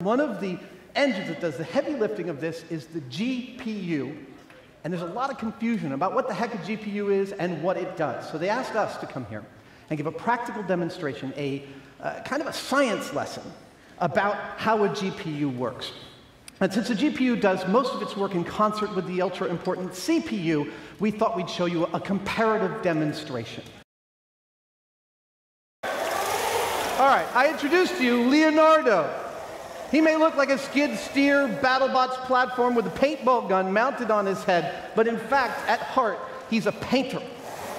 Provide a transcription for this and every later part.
One of the engines that does the heavy lifting of this is the GPU. And there's a lot of confusion about what the heck a GPU is and what it does. So they asked us to come here and give a practical demonstration, a uh, kind of a science lesson about how a GPU works. And since the GPU does most of its work in concert with the ultra important CPU, we thought we'd show you a comparative demonstration. All right, I introduced to you Leonardo. He may look like a skid steer BattleBots platform with a paintball gun mounted on his head, but in fact, at heart, he's a painter.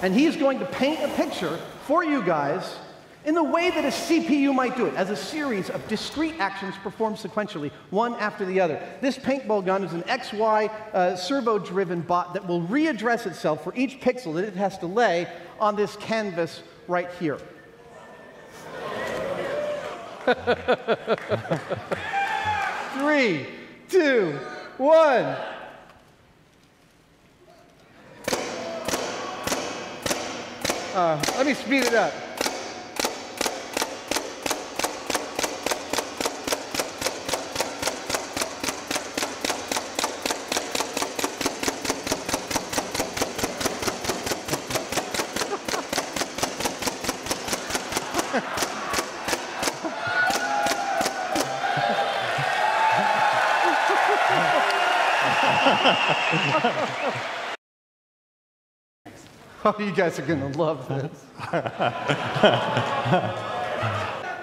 And he's going to paint a picture for you guys in the way that a CPU might do it, as a series of discrete actions performed sequentially, one after the other. This paintball gun is an XY uh, servo driven bot that will readdress itself for each pixel that it has to lay on this canvas right here. Three, two, one. Uh, let me speed it up. oh, you guys are going to love this.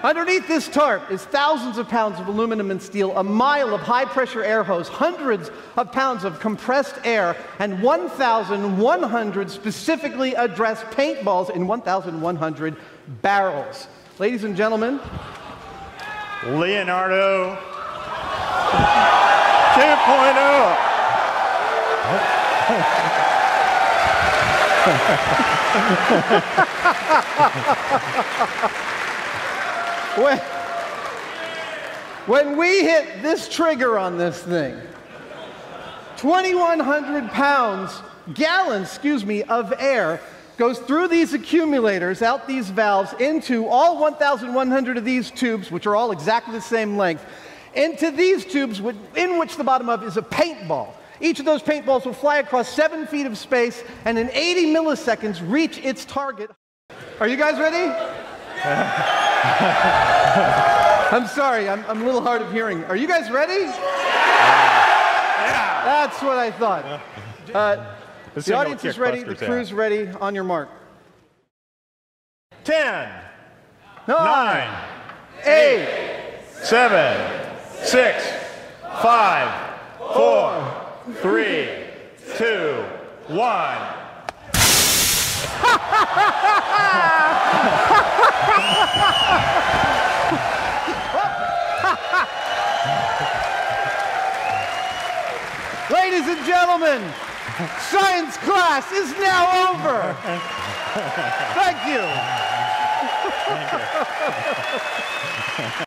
Underneath this tarp is thousands of pounds of aluminum and steel, a mile of high pressure air hose, hundreds of pounds of compressed air, and 1,100 specifically addressed paintballs in 1,100 barrels. Ladies and gentlemen, Leonardo 2.0. when, when we hit this trigger on this thing, 2,100 pounds, gallons, excuse me, of air goes through these accumulators, out these valves, into all 1,100 of these tubes, which are all exactly the same length, into these tubes in which the bottom of is a paintball. Each of those paintballs will fly across seven feet of space and in 80 milliseconds reach its target. Are you guys ready? I'm sorry, I'm, I'm, a little hard of hearing. Are you guys ready? Yeah. That's what I thought. Uh, the audience is ready, the crew's ready. On your mark. 10, 9, 8, 7, 6, 5, 4, three, two, one. Ladies and gentlemen, science class is now over. Thank you. Thank you.